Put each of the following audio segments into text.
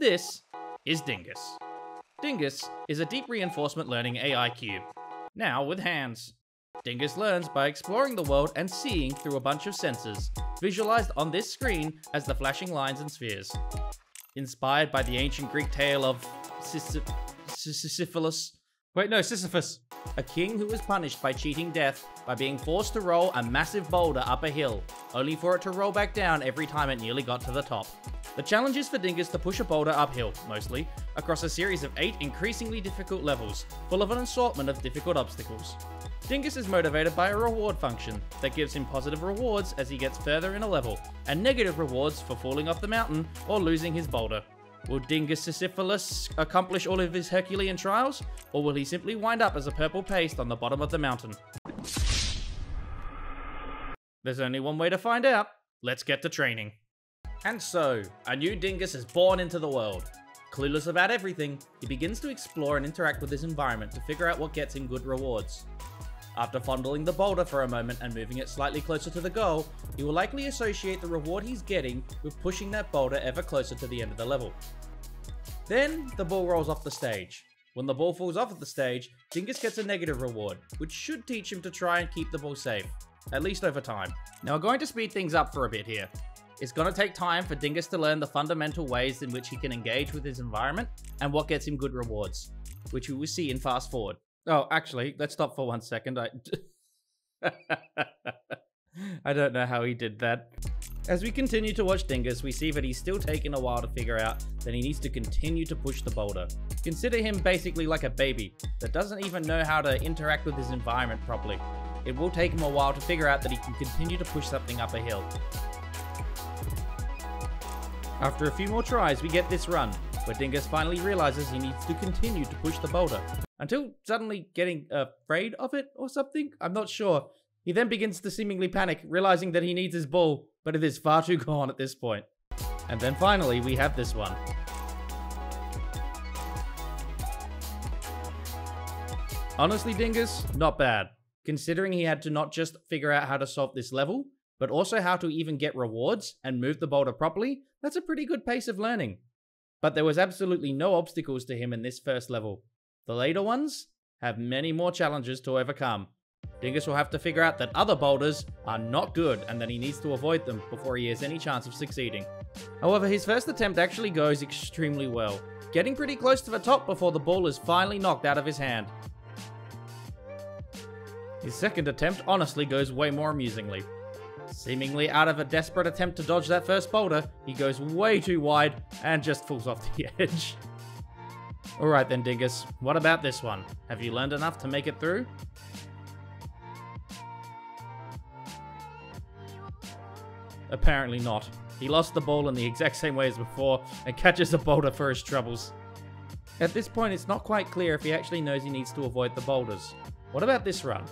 This is Dingus. Dingus is a deep reinforcement learning AI cube. Now with hands. Dingus learns by exploring the world and seeing through a bunch of sensors, visualized on this screen as the flashing lines and spheres. Inspired by the ancient Greek tale of Sisyphus. Wait, no, Sisyphus. A king who was punished by cheating death by being forced to roll a massive boulder up a hill, only for it to roll back down every time it nearly got to the top. The challenge is for Dingus to push a boulder uphill, mostly, across a series of eight increasingly difficult levels, full of an assortment of difficult obstacles. Dingus is motivated by a reward function that gives him positive rewards as he gets further in a level, and negative rewards for falling off the mountain or losing his boulder. Will Dingus Sisyphilus accomplish all of his Herculean trials, or will he simply wind up as a purple paste on the bottom of the mountain? There's only one way to find out. Let's get to training. And so, a new Dingus is born into the world. Clueless about everything, he begins to explore and interact with his environment to figure out what gets him good rewards. After fondling the boulder for a moment and moving it slightly closer to the goal, he will likely associate the reward he's getting with pushing that boulder ever closer to the end of the level. Then, the ball rolls off the stage. When the ball falls off of the stage, Dingus gets a negative reward, which should teach him to try and keep the ball safe, at least over time. Now we're going to speed things up for a bit here. It's going to take time for Dingus to learn the fundamental ways in which he can engage with his environment and what gets him good rewards, which we will see in Fast Forward. Oh, actually, let's stop for one second. I, I don't know how he did that. As we continue to watch Dingus, we see that he's still taking a while to figure out that he needs to continue to push the boulder. Consider him basically like a baby that doesn't even know how to interact with his environment properly. It will take him a while to figure out that he can continue to push something up a hill. After a few more tries, we get this run, where Dingus finally realizes he needs to continue to push the boulder, until suddenly getting afraid of it or something? I'm not sure. He then begins to seemingly panic, realizing that he needs his ball, but it is far too gone at this point. And then finally, we have this one. Honestly, Dingus, not bad. Considering he had to not just figure out how to solve this level, but also how to even get rewards and move the boulder properly, that's a pretty good pace of learning. But there was absolutely no obstacles to him in this first level. The later ones have many more challenges to overcome. Dingus will have to figure out that other boulders are not good and that he needs to avoid them before he has any chance of succeeding. However, his first attempt actually goes extremely well, getting pretty close to the top before the ball is finally knocked out of his hand. His second attempt honestly goes way more amusingly. Seemingly out of a desperate attempt to dodge that first boulder, he goes way too wide and just falls off the edge. Alright then, Dingus, what about this one? Have you learned enough to make it through? Apparently not. He lost the ball in the exact same way as before and catches a boulder for his troubles. At this point, it's not quite clear if he actually knows he needs to avoid the boulders. What about this run?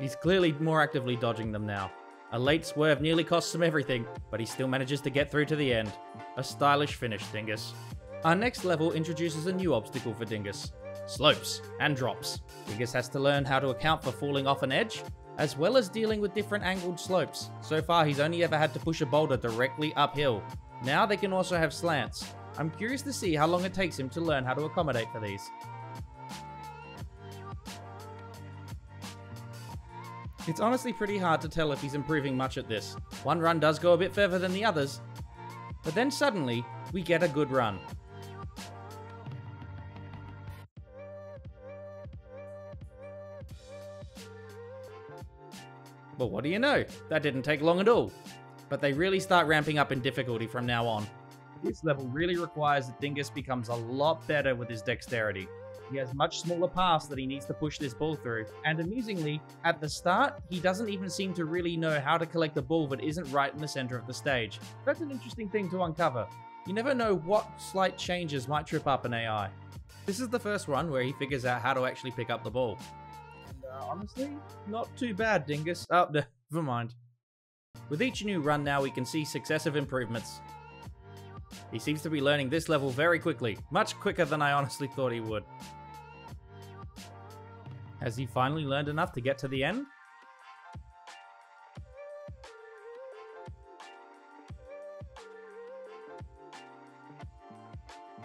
He's clearly more actively dodging them now. A late swerve nearly costs him everything, but he still manages to get through to the end. A stylish finish, Dingus. Our next level introduces a new obstacle for Dingus. Slopes and drops. Dingus has to learn how to account for falling off an edge, as well as dealing with different angled slopes. So far, he's only ever had to push a boulder directly uphill. Now they can also have slants. I'm curious to see how long it takes him to learn how to accommodate for these. It's honestly pretty hard to tell if he's improving much at this. One run does go a bit further than the others, but then suddenly, we get a good run. But what do you know? That didn't take long at all. But they really start ramping up in difficulty from now on. This level really requires that Dingus becomes a lot better with his dexterity. He has much smaller paths that he needs to push this ball through. And amusingly, at the start, he doesn't even seem to really know how to collect the ball that isn't right in the center of the stage. That's an interesting thing to uncover. You never know what slight changes might trip up an AI. This is the first run where he figures out how to actually pick up the ball. And uh, honestly, not too bad, Dingus. Oh, never mind. With each new run now, we can see successive improvements. He seems to be learning this level very quickly, much quicker than I honestly thought he would. Has he finally learned enough to get to the end?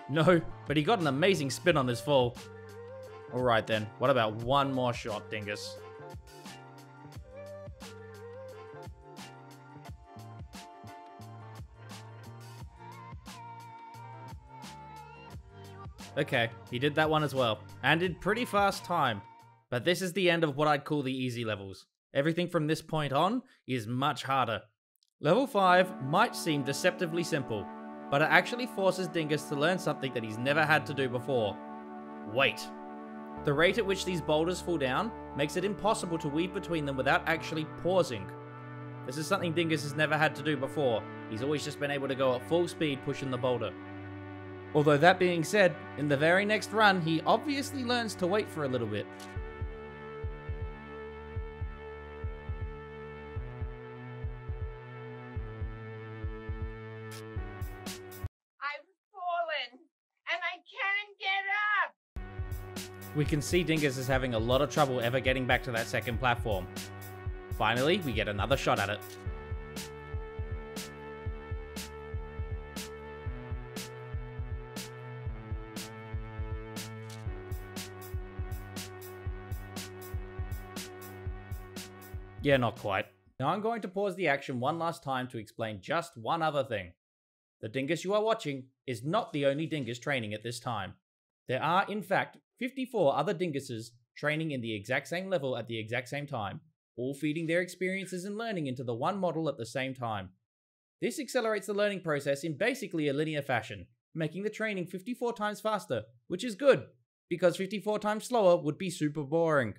No, but he got an amazing spin on this fall. Alright then, what about one more shot, Dingus? Okay, he did that one as well. And in pretty fast time. But this is the end of what I'd call the easy levels. Everything from this point on is much harder. Level 5 might seem deceptively simple, but it actually forces Dingus to learn something that he's never had to do before. Wait. The rate at which these boulders fall down makes it impossible to weave between them without actually pausing. This is something Dingus has never had to do before. He's always just been able to go at full speed pushing the boulder. Although that being said, in the very next run, he obviously learns to wait for a little bit. We can see Dingus is having a lot of trouble ever getting back to that second platform. Finally, we get another shot at it. Yeah, not quite. Now I'm going to pause the action one last time to explain just one other thing. The dingus you are watching is not the only dingus training at this time. There are, in fact, 54 other dinguses training in the exact same level at the exact same time, all feeding their experiences and learning into the one model at the same time. This accelerates the learning process in basically a linear fashion, making the training 54 times faster, which is good, because 54 times slower would be super boring.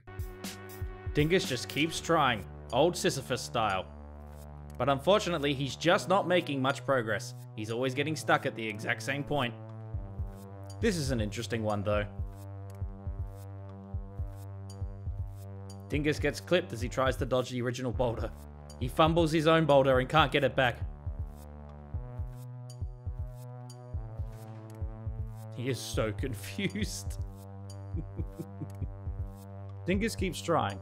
Dingus just keeps trying, old Sisyphus style. But unfortunately, he's just not making much progress. He's always getting stuck at the exact same point. This is an interesting one, though. Dingus gets clipped as he tries to dodge the original boulder. He fumbles his own boulder and can't get it back. He is so confused. Dingus keeps trying,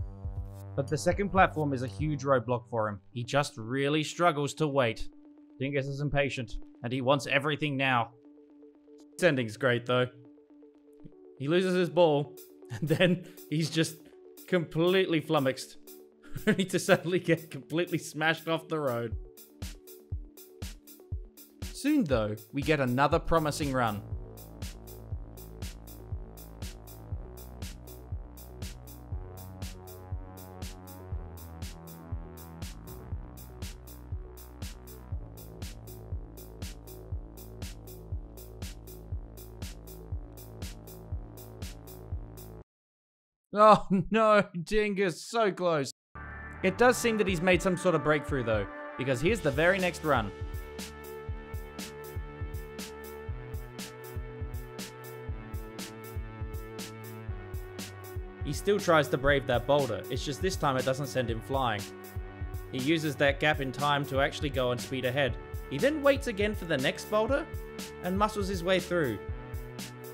but the second platform is a huge roadblock for him. He just really struggles to wait. Dingus is impatient, and he wants everything now. This ending's great, though. He loses his ball, and then he's just completely flummoxed, only to suddenly get completely smashed off the road. Soon, though, we get another promising run. Oh no, Dingus, so close. It does seem that he's made some sort of breakthrough though, because here's the very next run. He still tries to brave that boulder, it's just this time it doesn't send him flying. He uses that gap in time to actually go and speed ahead. He then waits again for the next boulder, and muscles his way through,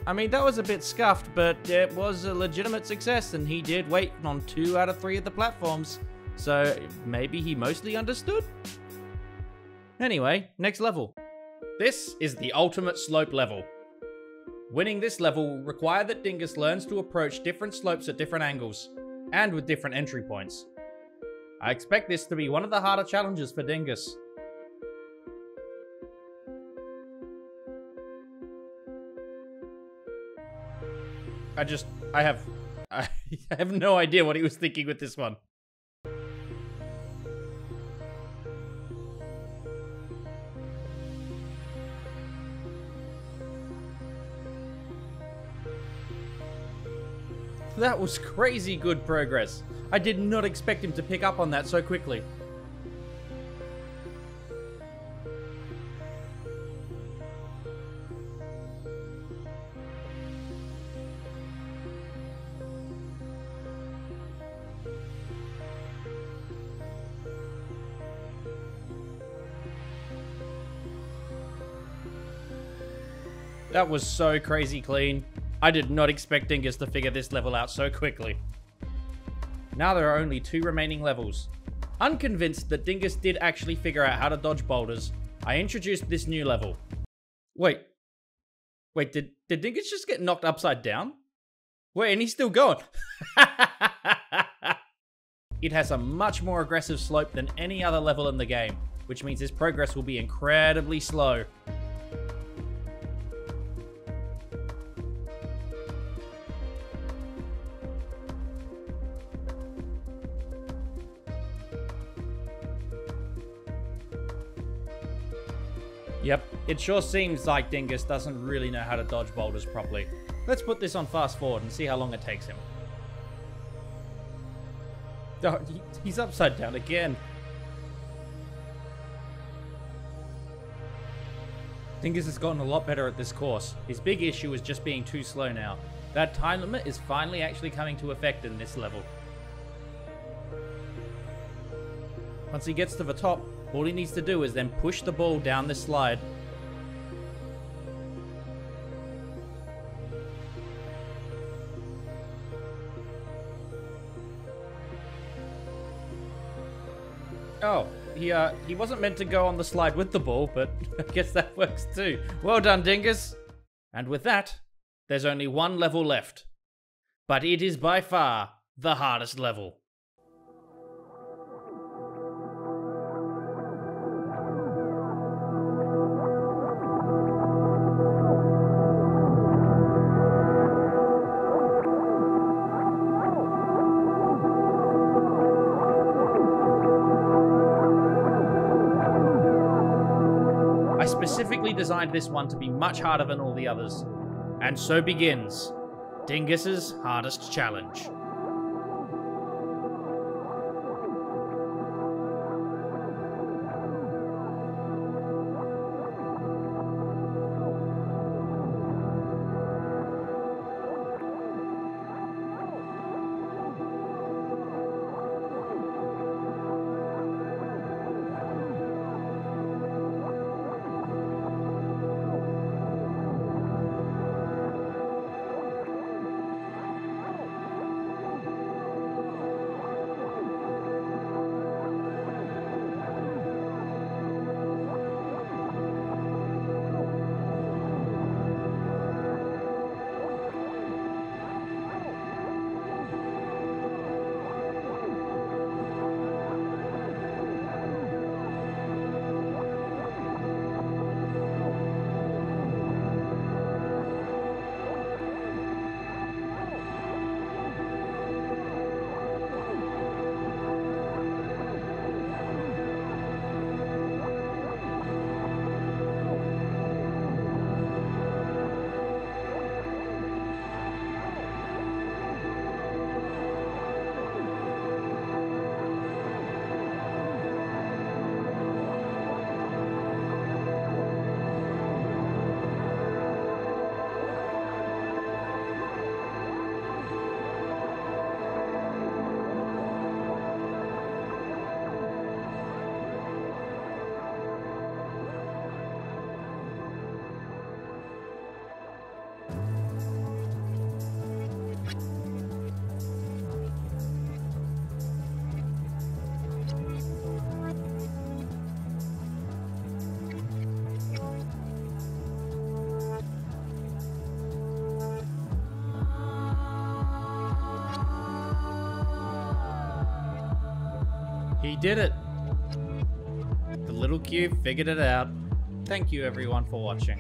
I mean, that was a bit scuffed, but it was a legitimate success, and he did wait on two out of three of the platforms. So maybe he mostly understood? Anyway, next level. This is the ultimate slope level. Winning this level will require that Dingus learns to approach different slopes at different angles, and with different entry points. I expect this to be one of the harder challenges for Dingus. I just, I have, I have no idea what he was thinking with this one. That was crazy good progress. I did not expect him to pick up on that so quickly. That was so crazy clean. I did not expect Dingus to figure this level out so quickly. Now there are only two remaining levels. Unconvinced that Dingus did actually figure out how to dodge boulders, I introduced this new level. Wait, Wait, did, did Dingus just get knocked upside down? Wait, and he's still going. it has a much more aggressive slope than any other level in the game, which means his progress will be incredibly slow. Yep, it sure seems like Dingus doesn't really know how to dodge boulders properly. Let's put this on fast forward and see how long it takes him. Oh, he's upside down again. Dingus has gotten a lot better at this course. His big issue is just being too slow now. That time limit is finally actually coming to effect in this level. Once he gets to the top, all he needs to do is then push the ball down the slide. Oh, he uh, he wasn't meant to go on the slide with the ball, but I guess that works too. Well done, Dingus. And with that, there's only one level left. But it is by far the hardest level. Designed this one to be much harder than all the others. And so begins Dingus's hardest challenge. Did it! The little cube figured it out. Thank you everyone for watching.